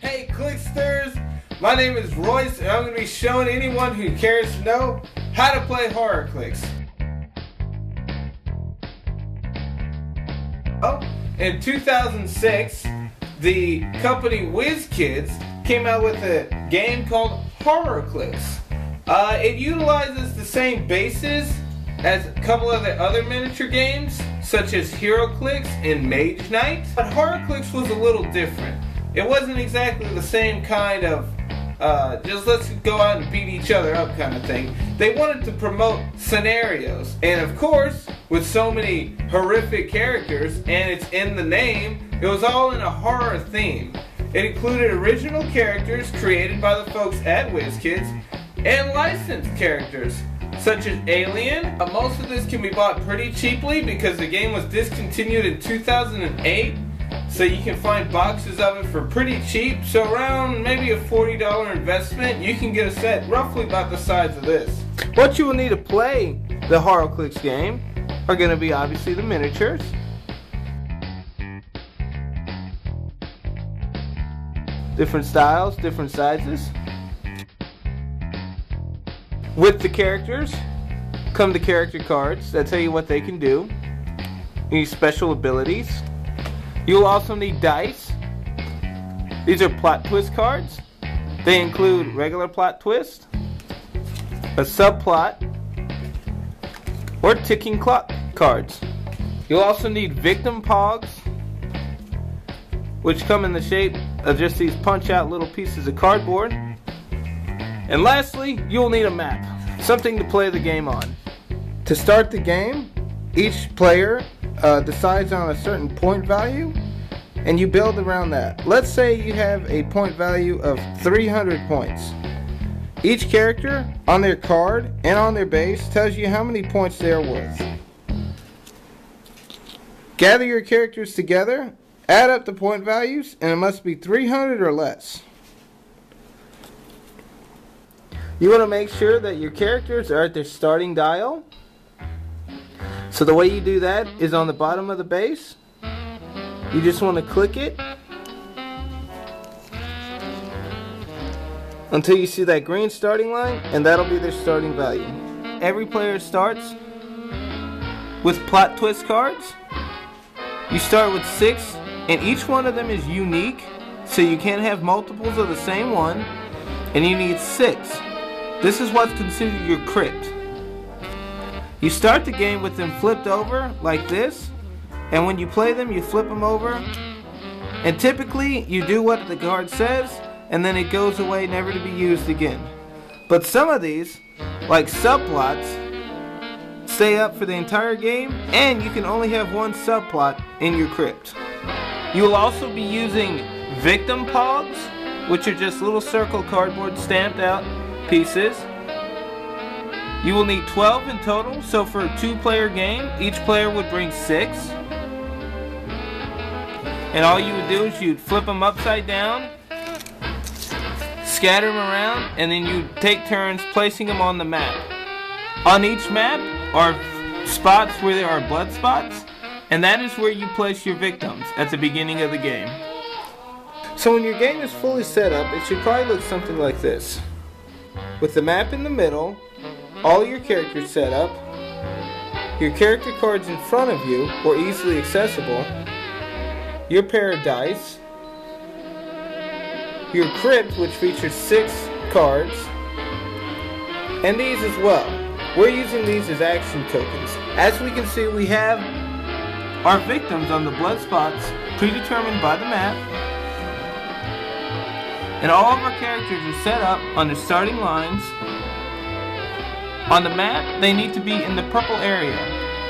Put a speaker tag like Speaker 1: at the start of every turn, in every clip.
Speaker 1: Hey Clicksters, my name is Royce and I'm going to be showing anyone who cares to know how to play HorrorClix. Oh, in 2006, the company WizKids came out with a game called HorrorClix. Uh, it utilizes the same bases as a couple of the other miniature games, such as HeroClix and Mage Knight. But HorrorClix was a little different. It wasn't exactly the same kind of uh, just let's go out and beat each other up kind of thing. They wanted to promote scenarios. And of course, with so many horrific characters, and it's in the name, it was all in a horror theme. It included original characters created by the folks at WizKids and licensed characters such as Alien. Uh, most of this can be bought pretty cheaply because the game was discontinued in 2008 so you can find boxes of it for pretty cheap. So around maybe a $40 investment, you can get a set roughly about the size of this. What you will need to play the HorrorClix game are going to be obviously the miniatures. Different styles, different sizes. With the characters come the character cards that tell you what they can do, any special abilities. You'll also need dice. These are plot twist cards. They include regular plot twist, a subplot, or ticking clock cards. You'll also need victim pogs, which come in the shape of just these punch out little pieces of cardboard. And lastly, you'll need a map, something to play the game on. To start the game, each player uh, decides on a certain point value and you build around that. Let's say you have a point value of 300 points. Each character on their card and on their base tells you how many points they are worth. Gather your characters together, add up the point values, and it must be 300 or less. You want to make sure that your characters are at their starting dial so the way you do that is on the bottom of the base. You just want to click it until you see that green starting line and that'll be their starting value. Every player starts with plot twist cards. You start with six and each one of them is unique so you can't have multiples of the same one and you need six. This is what's considered your crypt. You start the game with them flipped over like this, and when you play them, you flip them over. And typically, you do what the card says, and then it goes away never to be used again. But some of these, like subplots, stay up for the entire game, and you can only have one subplot in your crypt. You will also be using victim pogs, which are just little circle cardboard stamped out pieces. You will need 12 in total, so for a two player game, each player would bring six. And all you would do is you'd flip them upside down, scatter them around, and then you take turns placing them on the map. On each map are spots where there are blood spots, and that is where you place your victims at the beginning of the game. So when your game is fully set up, it should probably look something like this. With the map in the middle, all your characters set up, your character cards in front of you or easily accessible, your pair of dice, your crypt which features six cards, and these as well. We're using these as action tokens. As we can see we have our victims on the blood spots predetermined by the map and all of our characters are set up on the starting lines on the map, they need to be in the purple area.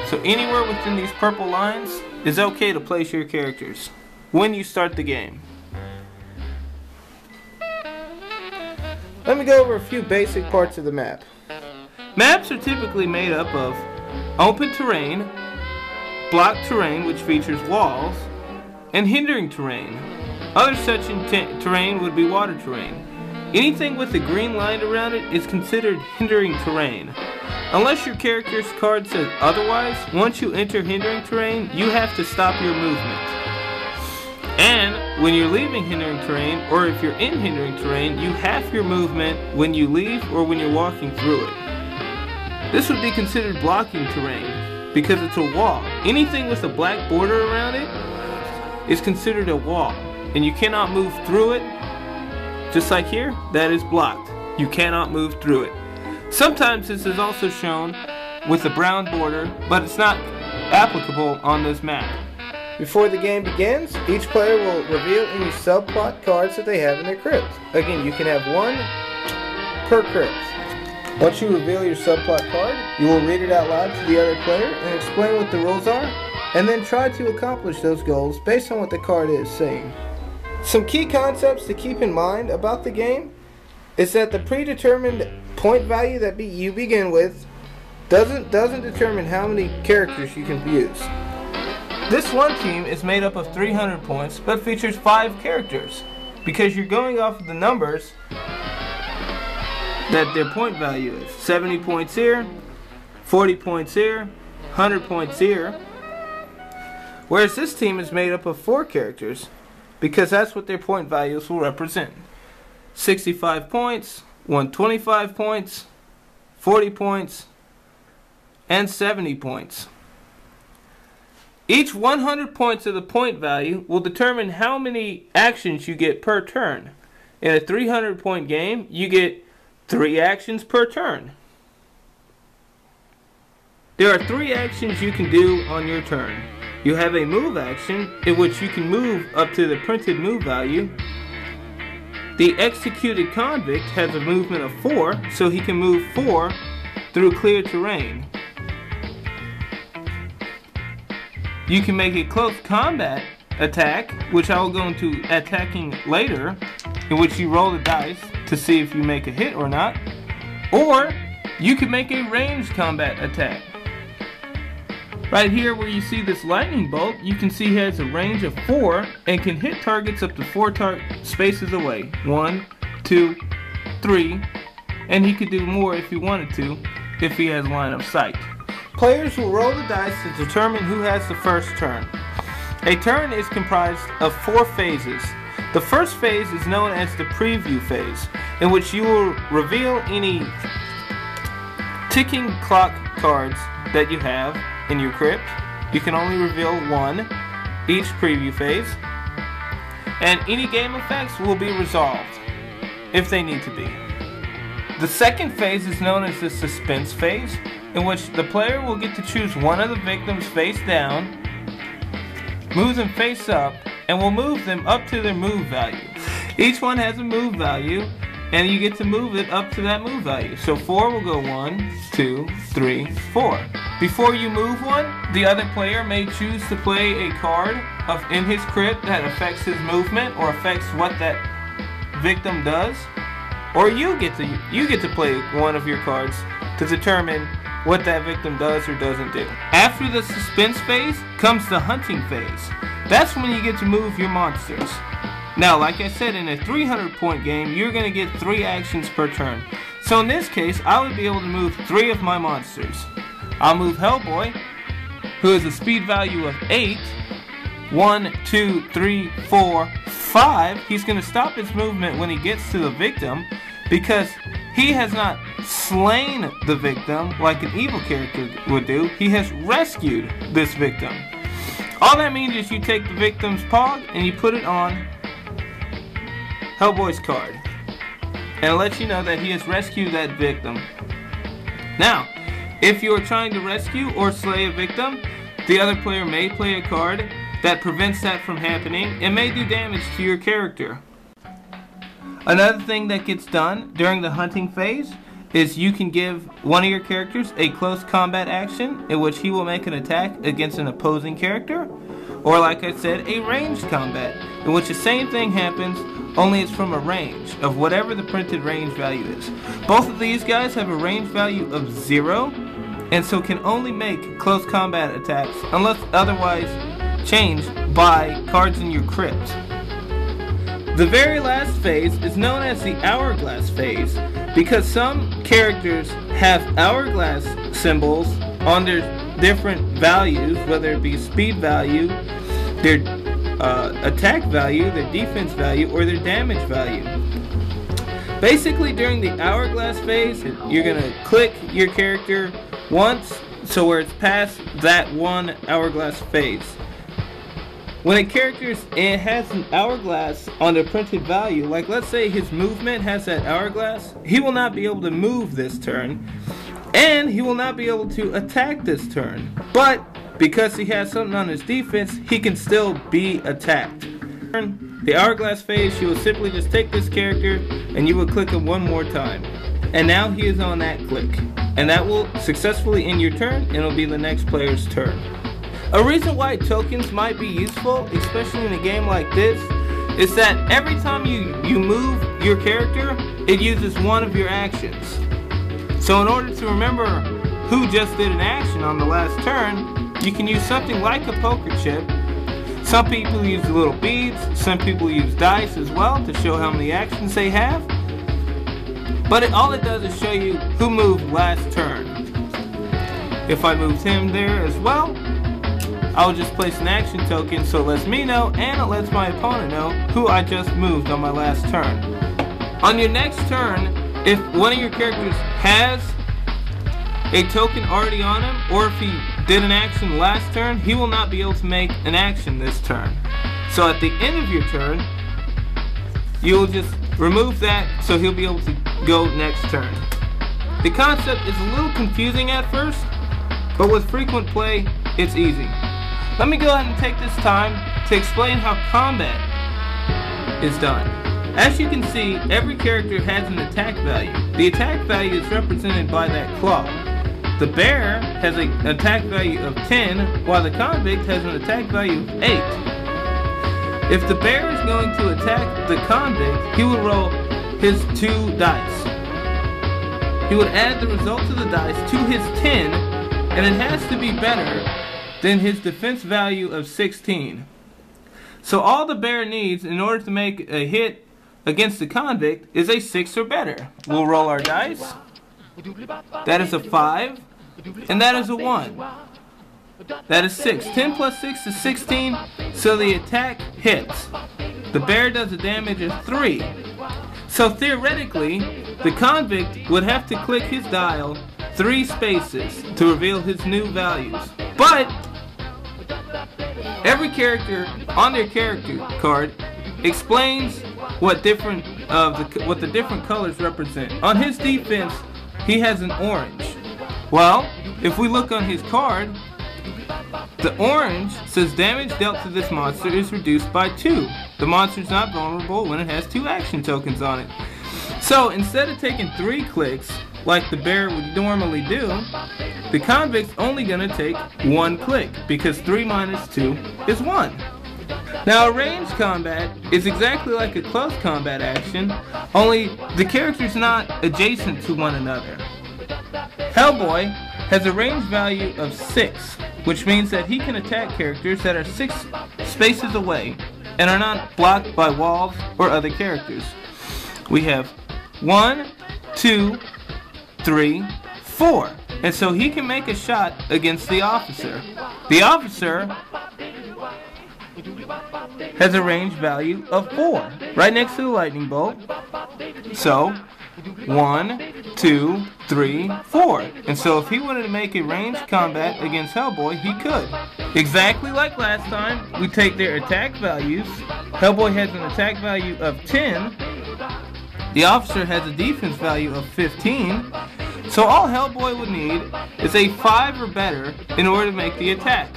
Speaker 1: So anywhere within these purple lines is okay to place your characters when you start the game. Let me go over a few basic parts of the map. Maps are typically made up of open terrain, blocked terrain which features walls, and hindering terrain. Other such terrain would be water terrain. Anything with a green line around it is considered hindering terrain. Unless your character's card says otherwise, once you enter hindering terrain, you have to stop your movement. And when you're leaving hindering terrain, or if you're in hindering terrain, you half your movement when you leave or when you're walking through it. This would be considered blocking terrain because it's a wall. Anything with a black border around it is considered a wall, and you cannot move through it. Just like here, that is blocked. You cannot move through it. Sometimes this is also shown with a brown border, but it's not applicable on this map. Before the game begins, each player will reveal any subplot cards that they have in their crypt. Again, you can have one per crypt. Once you reveal your subplot card, you will read it out loud to the other player and explain what the rules are, and then try to accomplish those goals based on what the card is saying. Some key concepts to keep in mind about the game is that the predetermined point value that be, you begin with doesn't doesn't determine how many characters you can use. This one team is made up of 300 points, but features five characters because you're going off of the numbers that their point value is. 70 points here, 40 points here, 100 points here. Whereas this team is made up of four characters because that's what their point values will represent. 65 points, 125 points, 40 points, and 70 points. Each 100 points of the point value will determine how many actions you get per turn. In a 300 point game, you get 3 actions per turn. There are 3 actions you can do on your turn. You have a move action in which you can move up to the printed move value. The executed convict has a movement of 4, so he can move 4 through clear terrain. You can make a close combat attack, which I will go into attacking later, in which you roll the dice to see if you make a hit or not. Or you can make a ranged combat attack. Right here where you see this lightning bolt, you can see he has a range of 4 and can hit targets up to 4 tar spaces away. One, two, three, and he could do more if he wanted to, if he has line of sight. Players will roll the dice to determine who has the first turn. A turn is comprised of four phases. The first phase is known as the preview phase, in which you will reveal any ticking clock cards that you have in your crypt. You can only reveal one each preview phase. And any game effects will be resolved if they need to be. The second phase is known as the suspense phase, in which the player will get to choose one of the victims face down, move them face up, and will move them up to their move value. Each one has a move value, and you get to move it up to that move value. So four will go one, two, three, four. Before you move one, the other player may choose to play a card of, in his crypt that affects his movement or affects what that victim does. Or you get to you get to play one of your cards to determine what that victim does or doesn't do. After the suspense phase comes the hunting phase. That's when you get to move your monsters. Now, like I said, in a 300 point game, you're going to get 3 actions per turn. So in this case, I would be able to move 3 of my monsters. I'll move Hellboy, who has a speed value of 8. 1, 2, 3, 4, 5. He's going to stop his movement when he gets to the victim because he has not slain the victim like an evil character would do. He has rescued this victim. All that means is you take the victim's pog and you put it on Hellboy's card. And it lets you know that he has rescued that victim. Now, if you're trying to rescue or slay a victim, the other player may play a card that prevents that from happening and may do damage to your character. Another thing that gets done during the hunting phase is you can give one of your characters a close combat action in which he will make an attack against an opposing character or like I said a ranged combat in which the same thing happens only it's from a range of whatever the printed range value is. Both of these guys have a range value of zero and so can only make close combat attacks unless otherwise changed by cards in your crypt. The very last phase is known as the hourglass phase because some characters have hourglass symbols on their different values, whether it be speed value, their uh, attack value, their defense value, or their damage value. Basically, during the hourglass phase, you're gonna click your character once, so where it's past that one hourglass phase. When a character has an hourglass on the printed value, like let's say his movement has that hourglass, he will not be able to move this turn, and he will not be able to attack this turn. But because he has something on his defense, he can still be attacked. The hourglass phase, you will simply just take this character and you will click him one more time. And now he is on that click. And that will successfully end your turn and it'll be the next player's turn. A reason why tokens might be useful, especially in a game like this, is that every time you, you move your character, it uses one of your actions. So in order to remember who just did an action on the last turn, you can use something like a poker chip. Some people use little beads, some people use dice as well to show how many actions they have. But it, all it does is show you who moved last turn. If I moved him there as well, I'll just place an action token so it lets me know and it lets my opponent know who I just moved on my last turn. On your next turn, if one of your characters has a token already on him, or if he did an action last turn, he will not be able to make an action this turn. So at the end of your turn, you'll just remove that so he'll be able to go next turn. The concept is a little confusing at first, but with frequent play, it's easy. Let me go ahead and take this time to explain how combat is done. As you can see, every character has an attack value. The attack value is represented by that claw. The bear has an attack value of 10, while the convict has an attack value of 8. If the bear is going to attack the convict, he will roll his two dice. He would add the result of the dice to his 10, and it has to be better than his defense value of 16. So all the bear needs in order to make a hit against the convict is a 6 or better. We'll roll our dice. That is a 5, and that is a 1. That is 6. 10 plus 6 is 16, so the attack hits. The bear does a damage of 3. So theoretically, the convict would have to click his dial three spaces to reveal his new values. But Every character on their character card explains what different of the what the different colors represent. On his defense, he has an orange. Well, if we look on his card, the orange says damage dealt to this monster is reduced by 2. The monster is not vulnerable when it has two action tokens on it. So instead of taking 3 clicks, like the bear would normally do, the convict's only going to take one click because 3 minus 2 is 1. Now a ranged combat is exactly like a close combat action, only the character's not adjacent to one another. Hellboy has a range value of 6, which means that he can attack characters that are 6 spaces away and are not blocked by walls or other characters. We have 1, 2, three, four. And so he can make a shot against the officer. The officer has a range value of four, right next to the lightning bolt. So, one, two, three, four. And so if he wanted to make a ranged combat against Hellboy, he could. Exactly like last time, we take their attack values. Hellboy has an attack value of 10, the officer has a defense value of 15, so all Hellboy would need is a 5 or better in order to make the attack.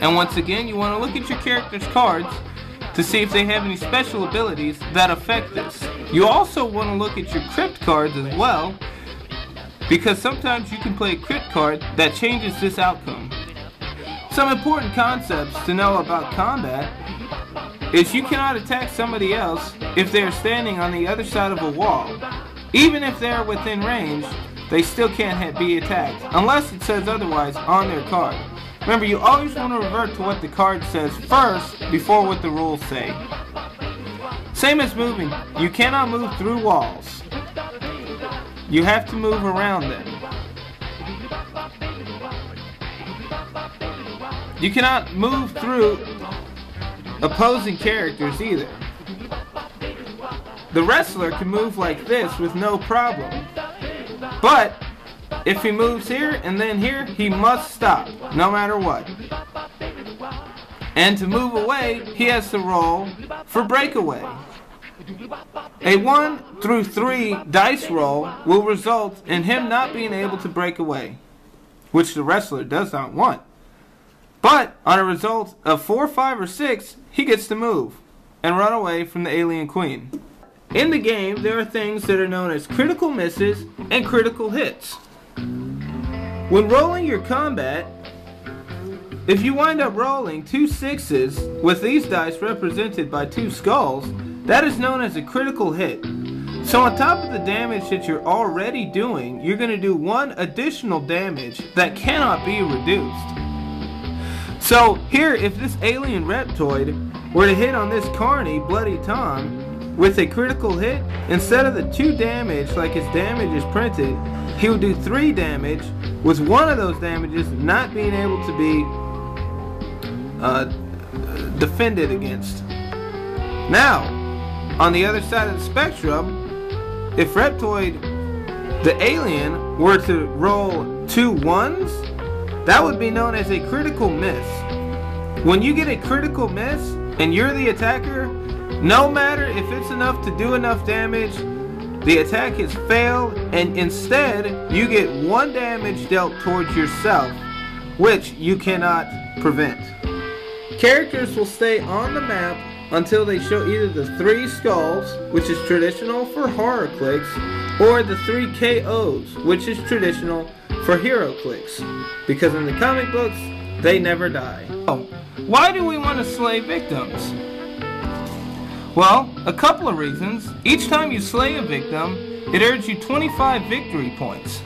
Speaker 1: And once again, you want to look at your character's cards to see if they have any special abilities that affect this. You also want to look at your crypt cards as well, because sometimes you can play a crypt card that changes this outcome. Some important concepts to know about combat is you cannot attack somebody else if they are standing on the other side of a wall. Even if they are within range, they still can't be attacked, unless it says otherwise on their card. Remember, you always want to revert to what the card says first before what the rules say. Same as moving. You cannot move through walls. You have to move around them. You cannot move through opposing characters either. The wrestler can move like this with no problem. But if he moves here and then here, he must stop, no matter what. And to move away, he has to roll for breakaway. A 1 through 3 dice roll will result in him not being able to break away, which the wrestler does not want. But on a result of 4, 5, or 6, he gets to move and run away from the alien queen. In the game, there are things that are known as critical misses and critical hits. When rolling your combat, if you wind up rolling two sixes with these dice represented by two skulls, that is known as a critical hit. So on top of the damage that you're already doing, you're going to do one additional damage that cannot be reduced. So here, if this alien reptoid were to hit on this carny, Bloody Tom, with a critical hit, instead of the 2 damage like his damage is printed, he would do 3 damage, with one of those damages not being able to be uh, defended against. Now, on the other side of the spectrum, if Reptoid, the alien, were to roll two ones, that would be known as a critical miss. When you get a critical miss and you're the attacker, no matter if it's enough to do enough damage, the attack has failed, and instead, you get one damage dealt towards yourself, which you cannot prevent. Characters will stay on the map until they show either the three skulls, which is traditional for horror clicks, or the three KOs, which is traditional for hero clicks, Because in the comic books, they never die. Oh, why do we want to slay victims? Well, a couple of reasons. Each time you slay a victim, it earns you 25 victory points.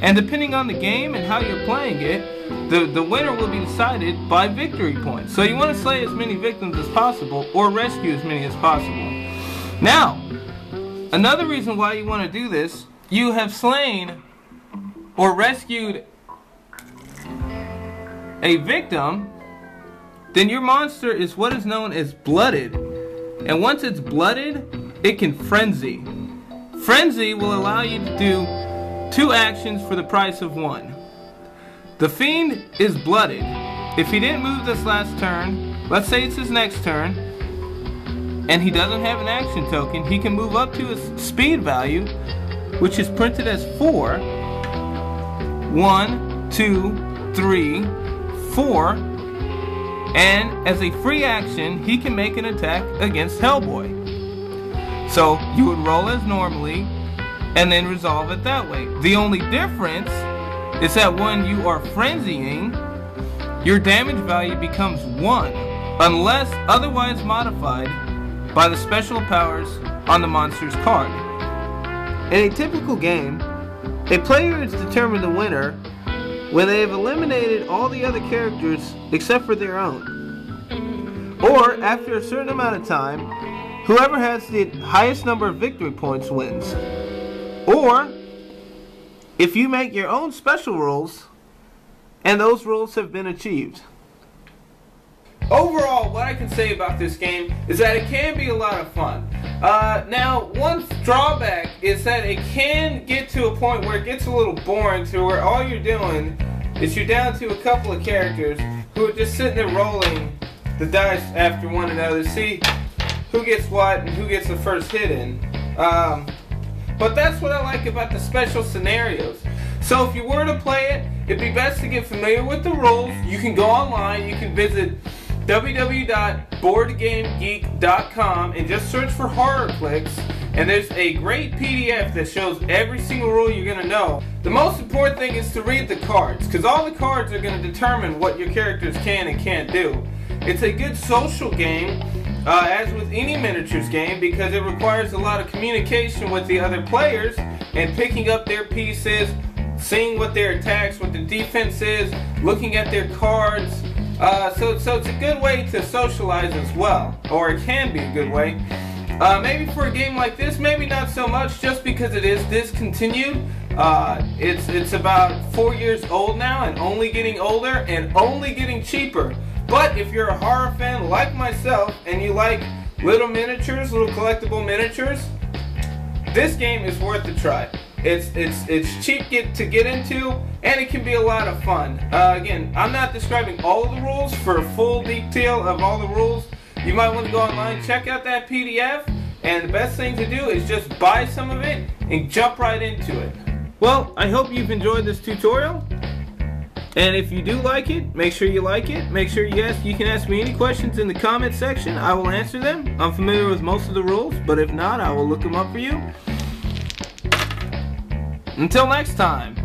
Speaker 1: And depending on the game and how you're playing it, the, the winner will be decided by victory points. So you want to slay as many victims as possible or rescue as many as possible. Now, another reason why you want to do this, you have slain or rescued a victim, then your monster is what is known as blooded and once it's blooded, it can frenzy. Frenzy will allow you to do two actions for the price of one. The Fiend is blooded. If he didn't move this last turn, let's say it's his next turn, and he doesn't have an action token, he can move up to his speed value, which is printed as 4. 1, 2, 3, 4, and as a free action, he can make an attack against Hellboy. So you would roll as normally and then resolve it that way. The only difference is that when you are frenzying, your damage value becomes 1 unless otherwise modified by the special powers on the monster's card. In a typical game, a player is determined the winner when they have eliminated all the other characters except for their own. Or, after a certain amount of time, whoever has the highest number of victory points wins. Or, if you make your own special rules, and those rules have been achieved. Overall, what I can say about this game is that it can be a lot of fun. Uh, now, one drawback is that it can get to a point where it gets a little boring to where all you're doing is you're down to a couple of characters who are just sitting there rolling the dice after one another see who gets what and who gets the first hit in. Um, but that's what I like about the special scenarios. So if you were to play it, it'd be best to get familiar with the rules. You can go online, you can visit www.boardgamegeek.com and just search for HorrorClix and there's a great PDF that shows every single rule you're going to know. The most important thing is to read the cards because all the cards are going to determine what your characters can and can't do. It's a good social game uh, as with any miniatures game because it requires a lot of communication with the other players and picking up their pieces, seeing what their attacks, what the defense is, looking at their cards, uh, so, so it's a good way to socialize as well, or it can be a good way. Uh, maybe for a game like this, maybe not so much, just because it is discontinued. Uh, it's it's about four years old now, and only getting older, and only getting cheaper. But if you're a horror fan like myself and you like little miniatures, little collectible miniatures, this game is worth a try. It's it's it's cheap get, to get into, and it can be a lot of fun. Uh, again, I'm not describing all of the rules for full detail of all the rules. You might want to go online, check out that PDF, and the best thing to do is just buy some of it and jump right into it. Well, I hope you've enjoyed this tutorial. And if you do like it, make sure you like it. Make sure you ask, you can ask me any questions in the comment section. I will answer them. I'm familiar with most of the rules, but if not, I will look them up for you. Until next time.